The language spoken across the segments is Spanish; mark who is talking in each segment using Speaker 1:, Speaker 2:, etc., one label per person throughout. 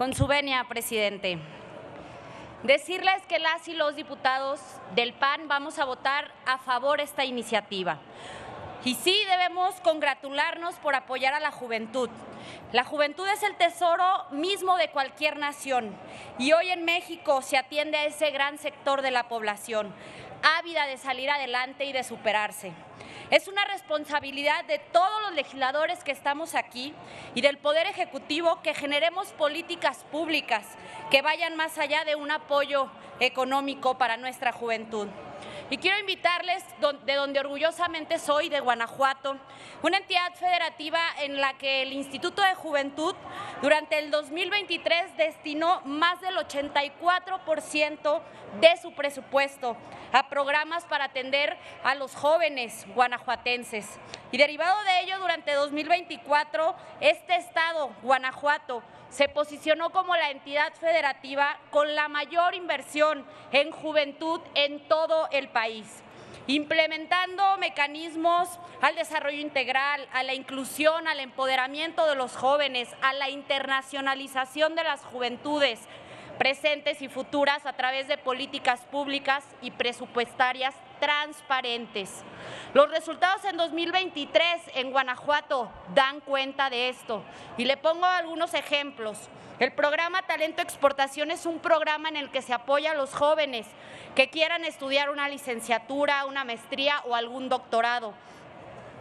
Speaker 1: Con su venia, presidente. Decirles que las y los diputados del PAN vamos a votar a favor de esta iniciativa. Y sí debemos congratularnos por apoyar a la juventud. La juventud es el tesoro mismo de cualquier nación y hoy en México se atiende a ese gran sector de la población, ávida de salir adelante y de superarse. Es una responsabilidad de todos los legisladores que estamos aquí y del Poder Ejecutivo que generemos políticas públicas que vayan más allá de un apoyo económico para nuestra juventud. Y quiero invitarles de donde orgullosamente soy, de Guanajuato, una entidad federativa en la que el Instituto de Juventud durante el 2023 destinó más del 84% de su presupuesto a programas para atender a los jóvenes guanajuatenses. Y derivado de ello, durante 2024, este estado, Guanajuato, se posicionó como la entidad federativa con la mayor inversión en juventud en todo el país implementando mecanismos al desarrollo integral, a la inclusión, al empoderamiento de los jóvenes, a la internacionalización de las juventudes, presentes y futuras a través de políticas públicas y presupuestarias transparentes. Los resultados en 2023 en Guanajuato dan cuenta de esto y le pongo algunos ejemplos. El programa Talento Exportación es un programa en el que se apoya a los jóvenes que quieran estudiar una licenciatura, una maestría o algún doctorado,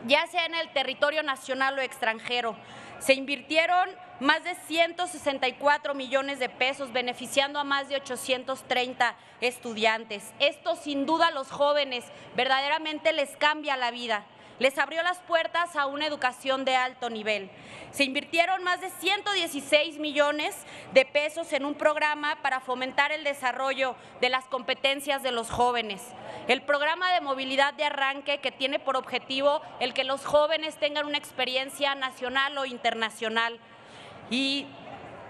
Speaker 1: ya sea en el territorio nacional o extranjero. Se invirtieron más de 164 millones de pesos, beneficiando a más de 830 estudiantes. Esto sin duda a los jóvenes verdaderamente les cambia la vida les abrió las puertas a una educación de alto nivel. Se invirtieron más de 116 millones de pesos en un programa para fomentar el desarrollo de las competencias de los jóvenes. El programa de movilidad de arranque que tiene por objetivo el que los jóvenes tengan una experiencia nacional o internacional y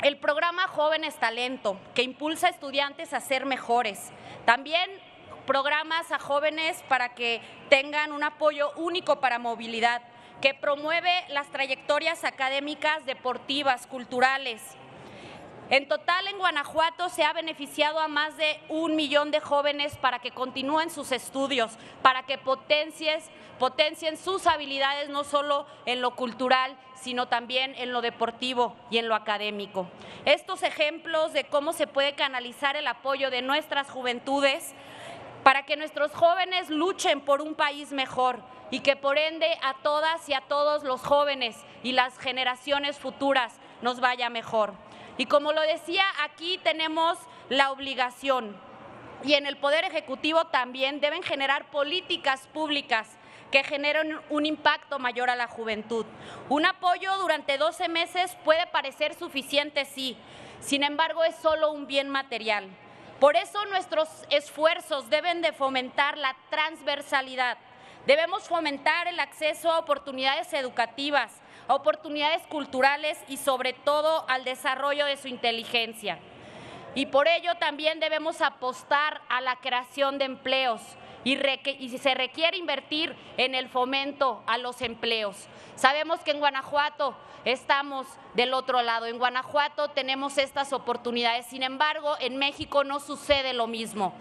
Speaker 1: el programa Jóvenes Talento, que impulsa a estudiantes a ser mejores. También programas a jóvenes para que tengan un apoyo único para movilidad, que promueve las trayectorias académicas, deportivas, culturales, en total, en Guanajuato se ha beneficiado a más de un millón de jóvenes para que continúen sus estudios, para que potencien sus habilidades no solo en lo cultural, sino también en lo deportivo y en lo académico. Estos ejemplos de cómo se puede canalizar el apoyo de nuestras juventudes para que nuestros jóvenes luchen por un país mejor y que por ende a todas y a todos los jóvenes y las generaciones futuras nos vaya mejor. Y como lo decía, aquí tenemos la obligación y en el Poder Ejecutivo también deben generar políticas públicas que generen un impacto mayor a la juventud. Un apoyo durante 12 meses puede parecer suficiente, sí, sin embargo es solo un bien material. Por eso nuestros esfuerzos deben de fomentar la transversalidad, debemos fomentar el acceso a oportunidades educativas, oportunidades culturales y sobre todo al desarrollo de su inteligencia. Y por ello también debemos apostar a la creación de empleos y, y se requiere invertir en el fomento a los empleos. Sabemos que en Guanajuato estamos del otro lado. En Guanajuato tenemos estas oportunidades. Sin embargo, en México no sucede lo mismo.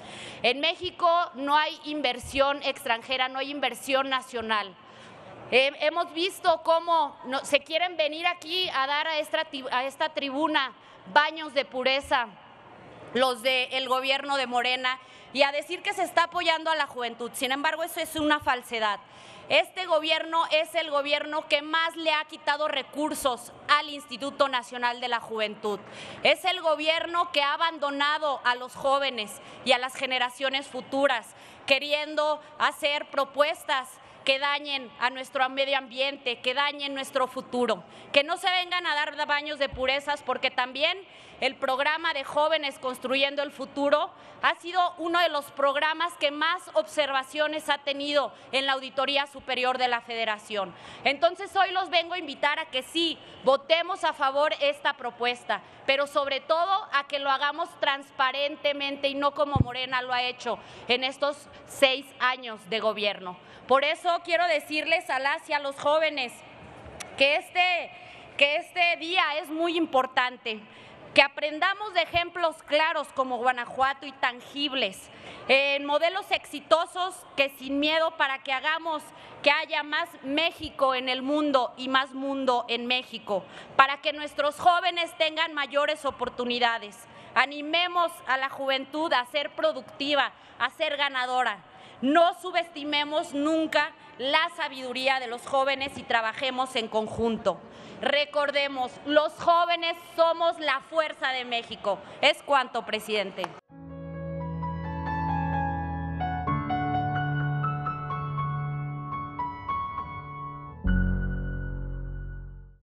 Speaker 1: En México no hay inversión extranjera, no hay inversión nacional hemos visto cómo se quieren venir aquí a dar a esta tribuna baños de pureza los del gobierno de Morena y a decir que se está apoyando a la juventud. Sin embargo, eso es una falsedad. Este gobierno es el gobierno que más le ha quitado recursos al Instituto Nacional de la Juventud. Es el gobierno que ha abandonado a los jóvenes y a las generaciones futuras, queriendo hacer propuestas que dañen a nuestro medio ambiente, que dañen nuestro futuro, que no se vengan a dar baños de purezas porque también el programa de jóvenes construyendo el futuro ha sido uno de los programas que más observaciones ha tenido en la Auditoría Superior de la Federación. Entonces hoy los vengo a invitar a que sí, votemos a favor esta propuesta, pero sobre todo a que lo hagamos transparentemente y no como Morena lo ha hecho en estos seis años de gobierno. Por eso quiero decirles a las y a los jóvenes que este, que este día es muy importante que aprendamos de ejemplos claros como Guanajuato y tangibles, en modelos exitosos que sin miedo para que hagamos que haya más México en el mundo y más mundo en México, para que nuestros jóvenes tengan mayores oportunidades. Animemos a la juventud a ser productiva, a ser ganadora. No subestimemos nunca la sabiduría de los jóvenes y trabajemos en conjunto. Recordemos, los jóvenes somos la fuerza de México. Es cuanto, presidente.